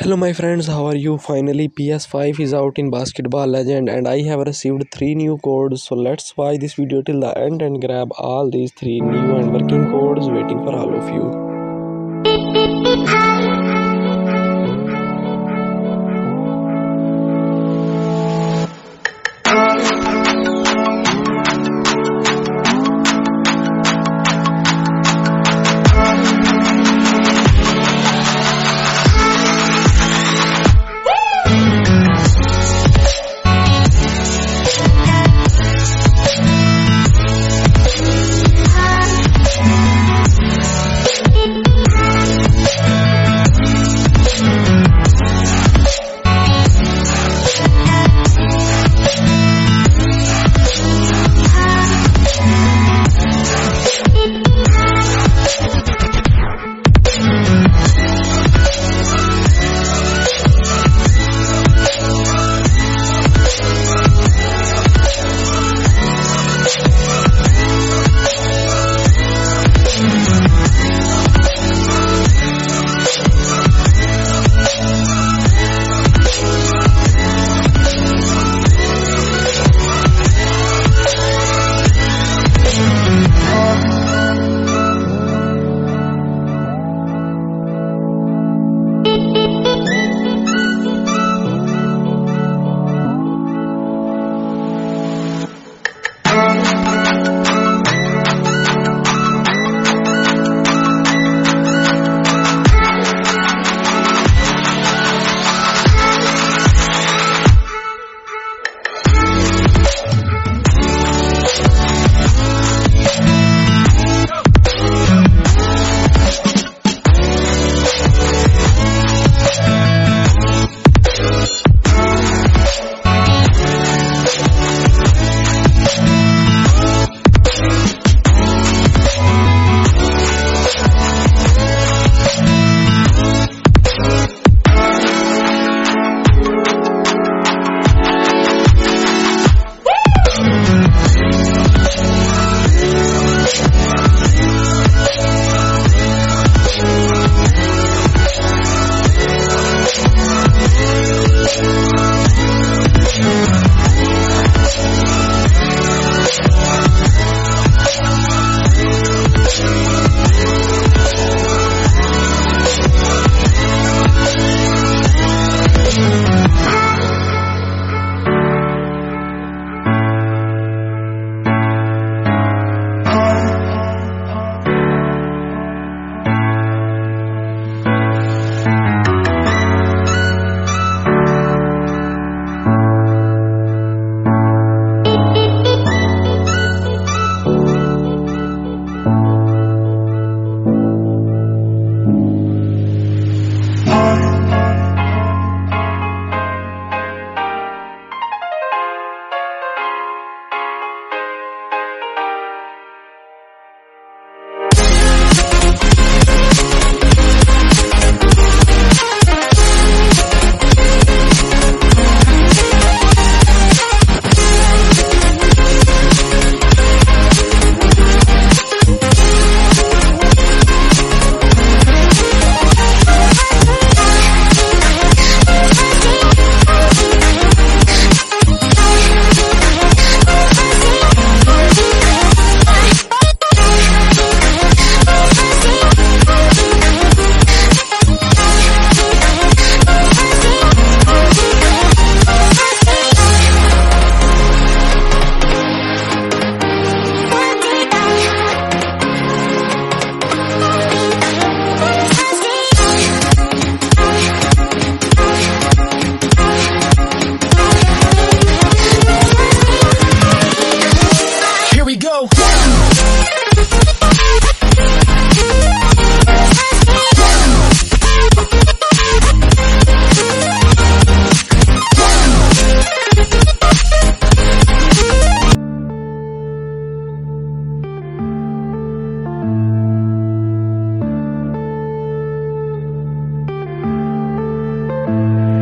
Hello my friends, how are you? Finally PS5 is out in Basketball Legend and I have received 3 new codes. So let's watch this video till the end and grab all these 3 new and working codes waiting for all of you.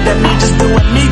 that me just doing me